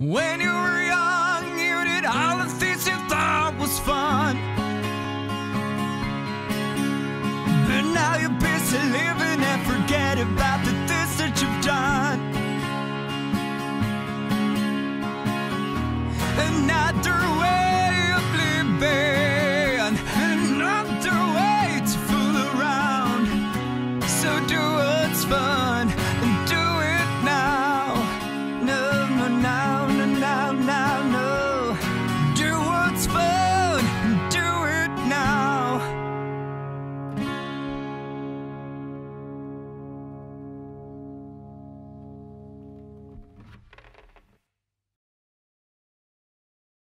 When you were young, you did all the things you thought was fun. But now you're busy living and forget about the things that you've done. Another way of living, another way to fool around. So do what's fun and do it now. No, no, now.